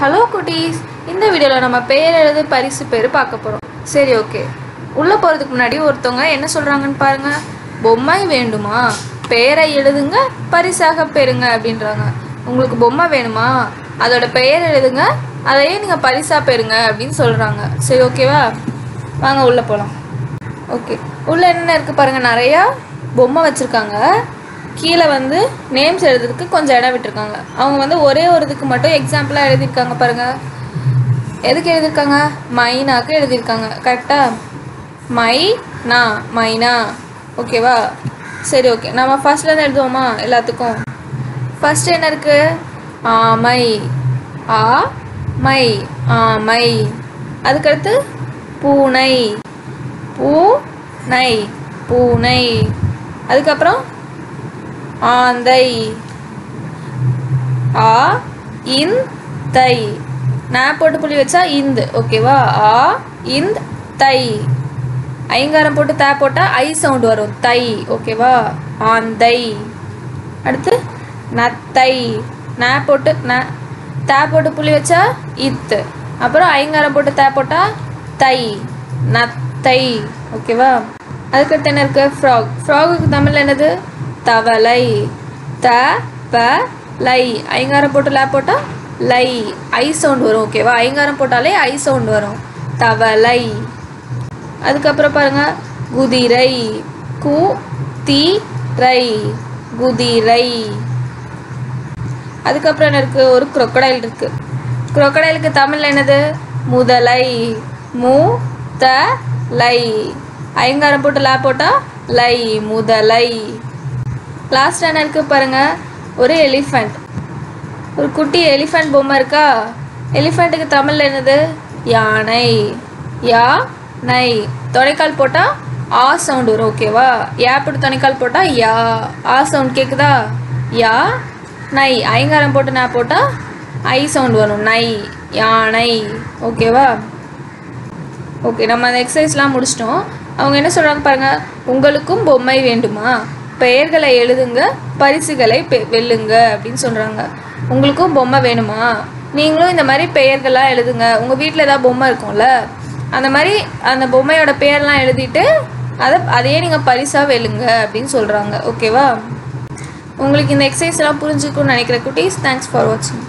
Hello குட்டீஸ் இந்த வீடியோவில் நம்ம பேர் எழுது பரிசு பேர் பார்க்க போகிறோம் சரி ஓகே உள்ளே போகிறதுக்கு முன்னாடி ஒருத்தவங்க என்ன சொல்கிறாங்கன்னு பாருங்கள் பொம்மை வேண்டுமா? பெயரை எழுதுங்க பரிசாக பெறுங்க அப்படின்றாங்க. உங்களுக்கு பொம்மை வேணுமா? அதோட பெயர் எழுதுங்க அதையே நீங்கள் பரிசாக பெறுங்க அப்படின்னு சொல்கிறாங்க சரி ஓகேவா வாங்க உள்ளே போகலாம் ஓகே உள்ளே என்னென்ன இருக்குது பாருங்கள் நிறையா பொம்மை வச்சுருக்காங்க. கீழே வந்து நேம்ஸ் எழுதுறதுக்கு கொஞ்சம் இடம் விட்டுருக்காங்க. அவங்க வந்து ஒரே ஒரு இதுக்கு மட்டும் எக்ஸாம்பிளாக எழுதியிருக்காங்க பாருங்கள் எதுக்கு எழுதியிருக்காங்க? மைனாக்கு எழுதியிருக்காங்க. கரெக்டாக மை நா மைனா. ஓகேவா சரி ஓகே நம்ம ஃபஸ்ட்லேருந்து எழுதுவோமா எல்லாத்துக்கும்? ஃபர்ஸ்ட் என்ன இருக்குது ஆமை. ஆ மை. ஆமை. அதுக்கடுத்து பூனை. பூ நை பூனை. அதுக்கப்புறம் ஆந்தை. ஆ இந் தை நான் போட்டு புள்ளி வச்சா இந்து. ஓகேவா ஆ இந்த். தை ஐங்காரம் போட்டு தே போட்டால் ஐ சவுண்ட் வரும். தை. ஓகேவா ஆந்தை. அடுத்து நத்தை. நான் போட்டு ந தே போட்டு புள்ளி வச்சா இத்து. அப்புறம் ஐங்காரம் போட்டு தே போட்டால் தை. நத்தை. ஓகேவா அதுக்கடுத்து என்ன இருக்குது ஃப்ராக் ஃப்ராகுக்கு தமிழ் என்னது? தவளை. த ப லை. ஐங்காரம் போட்டு லே போட்டால் லை. ஐ சவுண்ட் வரும் ஓகேவா ஐங்காரம் போட்டாலே ஐ சவுண்ட் வரும். தவளை. அதுக்கப்புறம் பாருங்க. குதிரை. கு தி ரை. குதிரை. அதுக்கப்புறம் என்ன இருக்குது ஒரு குரொக்கடைல் இருக்குது குரொக்கடைலுக்கு தமிழ் என்னது? முதலை. மு த லை. ஐங்காரம் போட்டு லா போட்டால் லை முதலை. லாஸ்ட் என்ன இருக்குது பாருங்கள் ஒரு எலிஃபண்ட் ஒரு குட்டி எலிஃபண்ட் பொம்மை இருக்கா? எலிஃபண்ட்டுக்கு தமிழில் என்னது? யானை. யா நை துணைக்கால் போட்டால் ஆ சவுண்ட் வரும் ஓகேவா யா போட்டு துணைக்கால் போட்டால் யா. ஆ சவுண்ட் கேட்குதா யா நை ஐங்காரம் போட்டு நான் போட்டால் ஐ சவுண்ட் வரும் நை யானை. ஓகேவா ஓகே நம்ம அந்த எக்ஸசைஸ்லாம் முடிச்சிட்டோம். அவங்க என்ன சொல்கிறாங்க பாருங்கள் உங்களுக்கும் பொம்மை வேண்டுமா? பெயர்களை எழுதுங்க பரிசுகளை பெ- வெல்லுங்க அப்படின்னு சொல்கிறாங்க உங்களுக்கும் பொம்மை வேணுமா? நீங்களும் இந்த மாதிரி பெயர்கள்லாம் எழுதுங்க. உங்கள் வீட்டில் ஏதாவது பொம்மை இருக்கும்ல அந்த மாதிரி அந்த பொம்மையோட பெயர்லாம் எழுதிட்டு அதை அதையே நீங்கள் பரிசாக வெல்லுங்க அப்படின்னு சொல்கிறாங்க ஓகேவா? உங்களுக்கு இந்த எக்ஸசைஸ்லாம் புரிஞ்சுக்கணும்னு நினைக்கிற குட்டீஸ் தேங்க்ஸ் ஃபார் வாட்சிங்